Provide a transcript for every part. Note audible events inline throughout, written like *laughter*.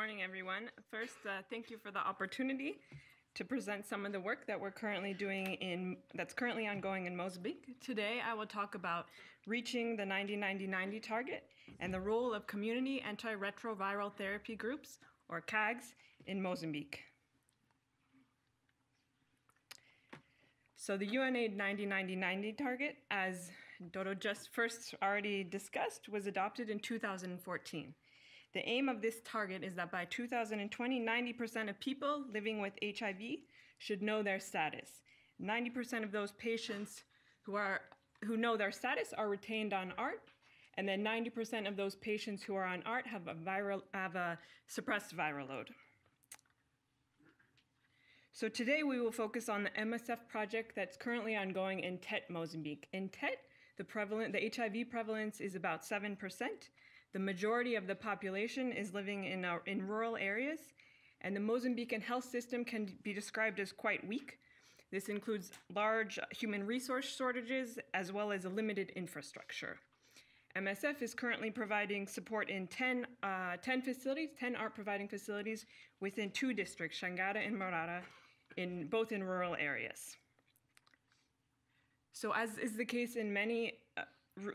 morning, everyone. First, uh, thank you for the opportunity to present some of the work that we're currently doing in that's currently ongoing in Mozambique. Today, I will talk about reaching the 90-90-90 target and the role of community antiretroviral therapy groups, or CAGs, in Mozambique. So the UNAIDS 90-90-90 target, as Dodo just first already discussed, was adopted in 2014. The aim of this target is that by 2020, 90% of people living with HIV should know their status. 90% of those patients who, are, who know their status are retained on ART, and then 90% of those patients who are on ART have a, viral, have a suppressed viral load. So today we will focus on the MSF project that's currently ongoing in Tete, Mozambique. In Tete, the, prevalent, the HIV prevalence is about 7%. The majority of the population is living in, our, in rural areas, and the Mozambican health system can be described as quite weak. This includes large human resource shortages as well as a limited infrastructure. MSF is currently providing support in 10, uh, 10 facilities, 10 ART providing facilities within two districts, Changara and Marara, in, both in rural areas. So as is the case in many uh,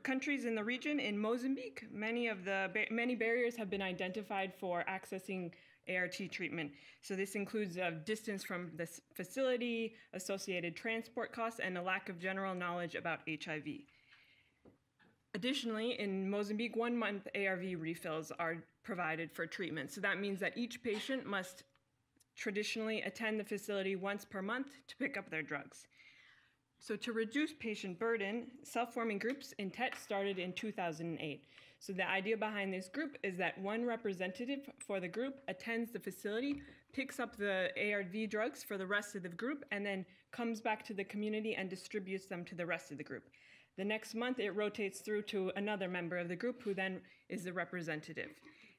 countries in the region, in Mozambique, many of the many barriers have been identified for accessing ART treatment. So this includes a distance from the facility, associated transport costs, and a lack of general knowledge about HIV. Additionally, in Mozambique, one month ARV refills are provided for treatment. So that means that each patient must traditionally attend the facility once per month to pick up their drugs. So to reduce patient burden, self-forming groups in Tete started in 2008. So the idea behind this group is that one representative for the group attends the facility, picks up the ARV drugs for the rest of the group, and then comes back to the community and distributes them to the rest of the group. The next month, it rotates through to another member of the group who then is the representative.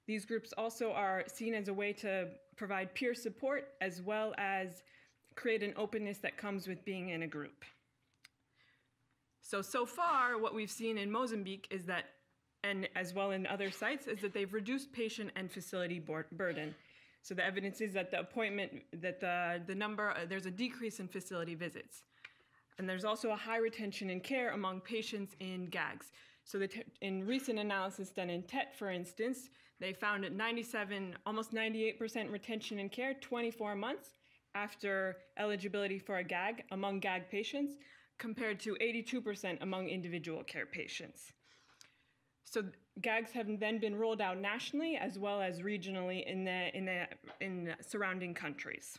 These groups also are seen as a way to provide peer support as well as create an openness that comes with being in a group. So, so far, what we've seen in Mozambique is that, and as well in other sites, is that they've reduced patient and facility burden. So the evidence is that the appointment, that the, the number, uh, there's a decrease in facility visits. And there's also a high retention in care among patients in CAGs. So in recent analysis done in Tete, for instance, they found at 97, almost 98% retention in care 24 months after eligibility for a CAG among CAG patients, compared to 82% among individual care patients. So CAGs have then been rolled out nationally as well as regionally in the, in the, in surrounding countries.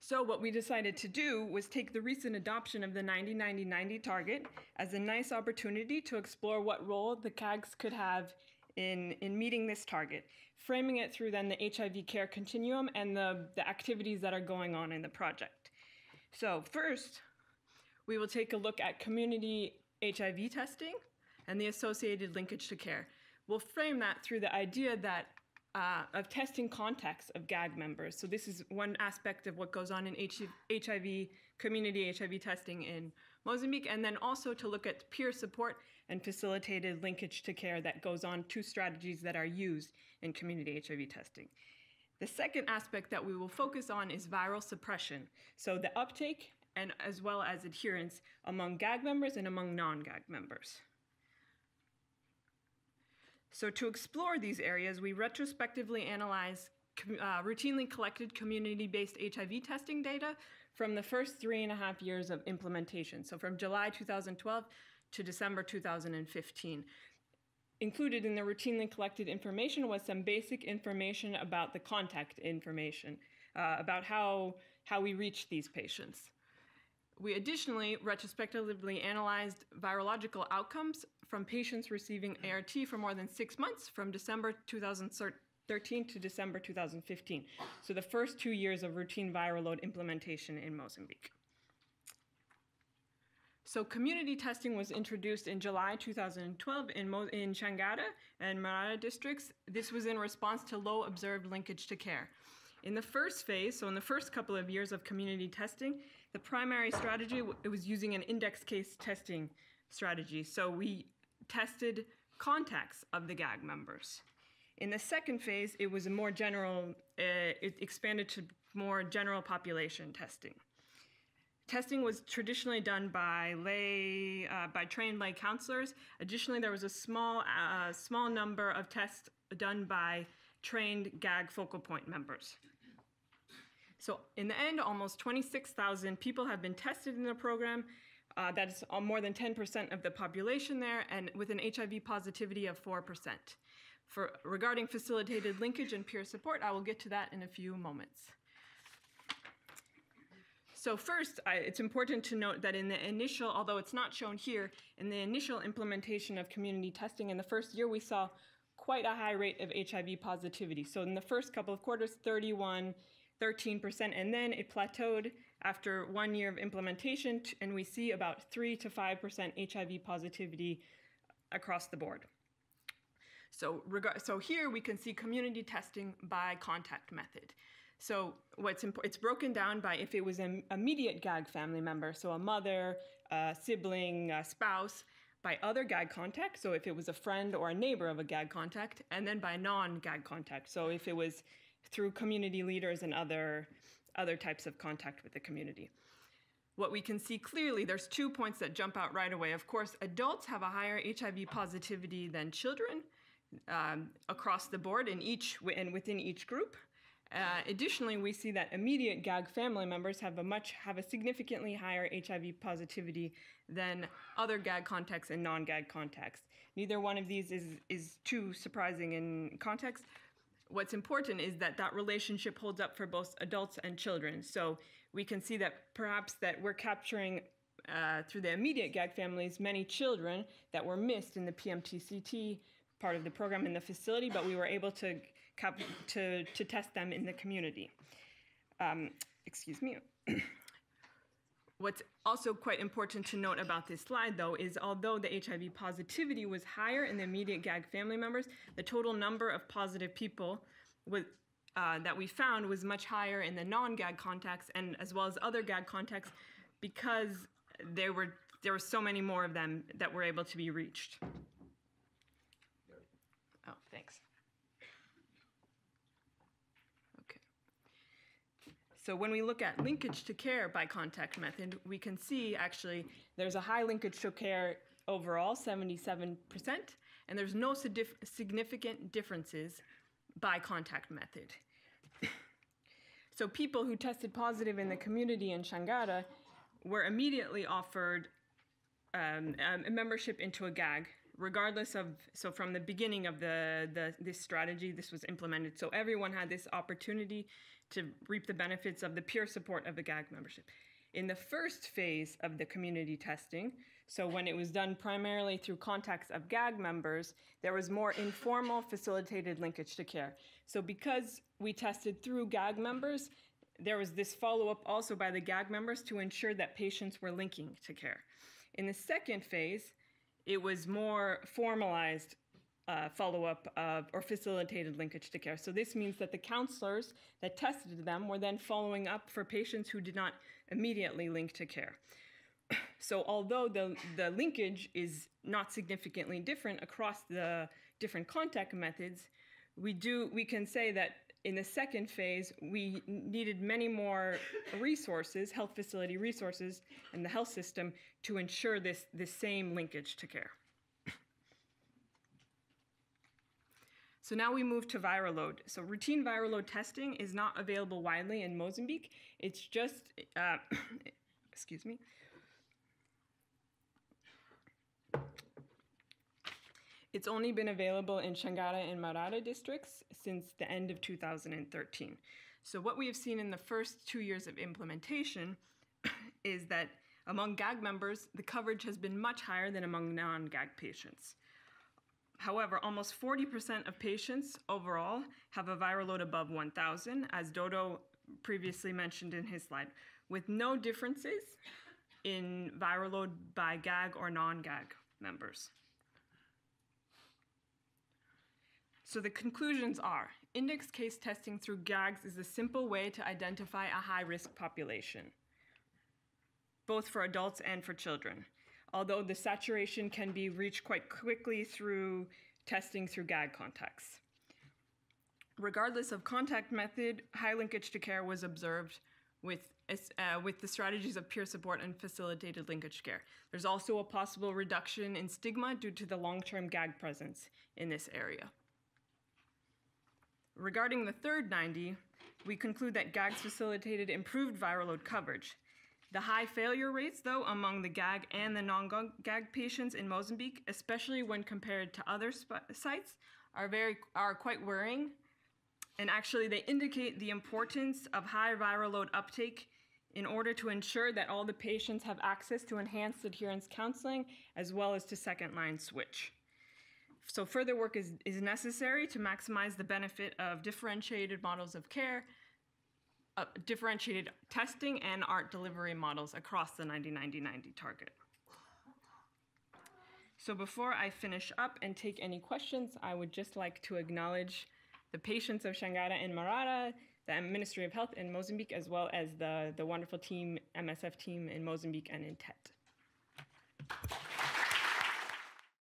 So what we decided to do was take the recent adoption of the 90-90-90 target as a nice opportunity to explore what role the CAGs could have in, in meeting this target, framing it through then the HIV care continuum and the, the activities that are going on in the project. So first, we will take a look at community HIV testing and the associated linkage to care. We'll frame that through the idea that uh, of testing contacts of CAG members. So this is one aspect of what goes on in HIV, community HIV testing in Mozambique, and then also to look at peer support and facilitated linkage to care that goes on, two strategies that are used in community HIV testing. The second aspect that we will focus on is viral suppression. So the uptake and as well as adherence among CAG members and among non-CAG members. So to explore these areas, we retrospectively analyze uh, routinely collected community-based HIV testing data from the first three and a half years of implementation, so from July 2012 to December 2015. Included in the routinely collected information was some basic information about the contact information, uh, about how, how we reached these patients. We additionally retrospectively analyzed virological outcomes from patients receiving mm. ART for more than six months from December 2013 to December 2015. So the first two years of routine viral load implementation in Mozambique. So community testing was introduced in July 2012 in, Mo in Changara and Marara districts. This was in response to low observed linkage to care. In the first phase, so in the first couple of years of community testing, the primary strategy it was using an index case testing strategy. So we tested contacts of the CAG members. In the second phase, it was a more general, uh, it expanded to more general population testing. Testing was traditionally done by lay, uh, by trained lay counselors. Additionally, there was a small, uh, small number of tests done by trained CAG focal point members. So in the end, almost 26,000 people have been tested in the program. Uh, that is more than 10% of the population there, and with an HIV positivity of 4%. For regarding facilitated linkage and peer support, I will get to that in a few moments. So first, I, it's important to note that in the initial, although it's not shown here, in the initial implementation of community testing in the first year, we saw quite a high rate of HIV positivity. So in the first couple of quarters, 31, 13%, and then it plateaued after one year of implementation, and we see about 3 to 5% HIV positivity across the board. So, so here we can see community testing by contact method. So what's it's broken down by if it was an immediate CAG family member, so a mother, a sibling, a spouse, by other CAG contact, so if it was a friend or a neighbor of a CAG contact, and then by non-CAG contact, so if it was through community leaders and other other types of contact with the community. What we can see clearly, there's two points that jump out right away. Of course, adults have a higher HIV positivity than children um, across the board in each and within each group. Uh, additionally, we see that immediate CAG family members have a much have a significantly higher HIV positivity than other CAG contacts and non-CAG contacts. Neither one of these is is too surprising in context. What's important is that that relationship holds up for both adults and children. So we can see that perhaps that we're capturing uh, through the immediate CAG families many children that were missed in the PMTCT part of the program in the facility, but we were able to to, to test them in the community. Um, excuse me. *clears throat* What's also quite important to note about this slide, though, is although the HIV positivity was higher in the immediate CAG family members, the total number of positive people with, uh, that we found was much higher in the non-CAG contacts and as well as other CAG contacts because there were there were so many more of them that were able to be reached. Oh, thanks. So when we look at linkage to care by contact method, we can see actually there's a high linkage to care overall, 77%, and there's no significant differences by contact method. *coughs* so people who tested positive in the community in Changara were immediately offered um, a membership into a CAG, regardless of so from the beginning of the, the this strategy, this was implemented. So everyone had this opportunity to reap the benefits of the peer support of the CAG membership. In the first phase of the community testing, so when it was done primarily through contacts of CAG members, there was more informal facilitated linkage to care. So because we tested through CAG members, there was this follow up also by the CAG members to ensure that patients were linking to care. In the second phase, it was more formalized uh, follow up of, or facilitated linkage to care. So, this means that the counselors that tested them were then following up for patients who did not immediately link to care. *clears throat* So, although the, the linkage is not significantly different across the different contact methods, we do we can say that in the second phase we needed many more resources health facility resources in the health system to ensure this this same linkage to care So now we move to viral load. So routine viral load testing is not available widely in Mozambique. It's just, uh, *coughs* excuse me. It's only been available in Changara and Marara districts since the end of 2013. So what we have seen in the first two years of implementation *coughs* is that among CAG members, the coverage has been much higher than among non-CAG patients. However, almost 40% of patients overall have a viral load above 1,000, as Dodo previously mentioned in his slide, with no differences in viral load by CAG or non-CAG members. So the conclusions are, index case testing through CAGs is a simple way to identify a high-risk population, both for adults and for children although the saturation can be reached quite quickly through testing through CAG contacts. Regardless of contact method, high linkage to care was observed with, uh, with the strategies of peer support and facilitated linkage care. There's also a possible reduction in stigma due to the long-term CAG presence in this area. Regarding the third 90, we conclude that CAGs facilitated improved viral load coverage. The high failure rates, though, among the CAG and the non-CAG patients in Mozambique, especially when compared to other sites, are very are quite worrying. And actually, they indicate the importance of high viral load uptake in order to ensure that all the patients have access to enhanced adherence counseling as well as to second line switch. So further work is, is necessary to maximize the benefit of differentiated models of care, uh, differentiated testing and ART delivery models across the 90-90-90 target. So before I finish up and take any questions, I would just like to acknowledge the patients of Changara and Marara, the Ministry of Health in Mozambique, as well as the, the wonderful team, MSF team in Mozambique and in Tete.